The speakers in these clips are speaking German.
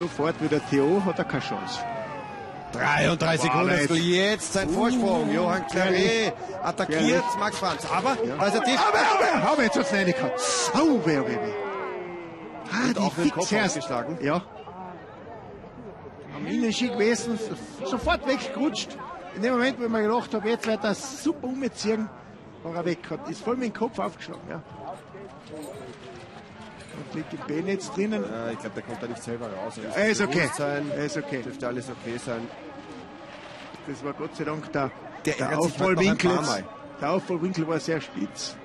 Sofort wieder Theo, hat er keine Chance. 33 Wow, Sekunden, jetzt sein Vorsprung. Johann Claret attackiert Gefährlich. Max Franz. Aber, da ist er tief. Aber, aber, aber, jetzt hat's reingehauen. Au, weh, weh, weh. Ah, Und die auch Kopf ausgeschlagen. Ja. Am Innenschick gewesen, sofort weggerutscht. In dem Moment, wo ich mir gedacht habe, jetzt wird er super umziehen, war er weg. Hat, ist voll mit dem Kopf aufgeschlagen, ja. Im B-Netz drinnen. Ja, ich glaube, der kommt da nicht selber raus. Er ist okay. Bewusstsein. Er ist okay. Dürfte alles okay sein. Das war Gott sei Dank der, Der der halt. Mal. Der Auffallwinkel war sehr spitz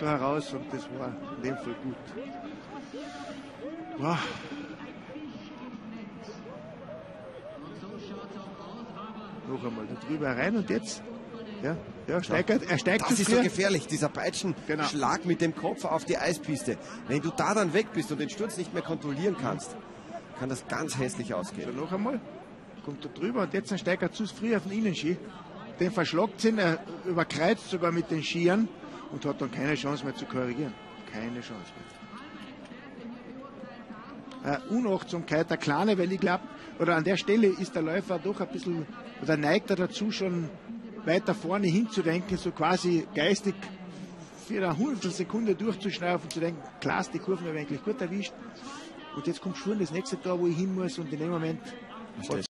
da heraus und das war in dem Fall gut. Wow. Noch einmal da drüber rein und jetzt, ja, ja steigert, er steigt Das ist so gefährlich, dieser Peitschenschlag mit dem Kopf auf die Eispiste. Wenn du da dann weg bist und den Sturz nicht mehr kontrollieren kannst, kann das ganz hässlich ausgehen. noch einmal, kommt er drüber und jetzt steigt er zu früh auf den Innenski. Den verschlagt ihn, er überkreuzt sogar mit den Skiern und hat dann keine Chance mehr zu korrigieren. Keine Chance mehr. Äh, Unachtsamkeit, der Kleine, weil ich glaube, oder an der Stelle ist der Läufer doch ein bisschen, oder neigt er dazu, schon weiter vorne hinzudenken, so quasi geistig für eine Hundertstel Sekunde durchzuschnaufen zu denken, klasse, die Kurven habe ich eigentlich gut erwischt. Und jetzt kommt schon das nächste Tor, wo ich hin muss und in dem Moment